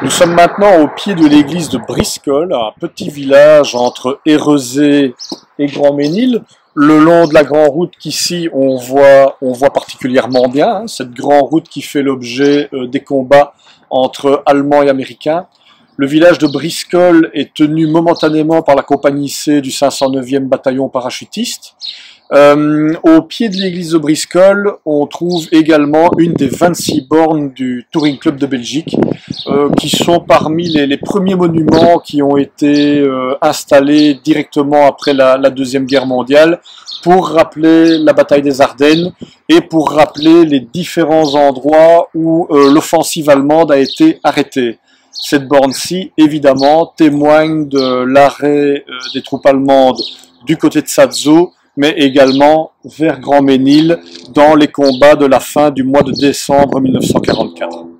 Nous sommes maintenant au pied de l'église de Briscoll, un petit village entre Érezé et Grand-Ménil, le long de la grande route qu'ici on voit, on voit particulièrement bien, hein, cette grande route qui fait l'objet euh, des combats entre Allemands et Américains. Le village de Briscoll est tenu momentanément par la compagnie C du 509e bataillon parachutiste. Euh, au pied de l'église de Briscoll, on trouve également une des 26 bornes du Touring Club de Belgique, euh, qui sont parmi les, premiers monuments qui ont été euh, installés directement après la, Deuxième Guerre mondiale pour rappeler la bataille des Ardennes et pour rappeler les différents endroits où l'offensive allemande a été arrêtée. Cette borne-ci, évidemment, témoigne de l'arrêt des troupes allemandes du côté de Sadzo mais également vers Grand Ménil dans les combats de la fin du mois de décembre 1944.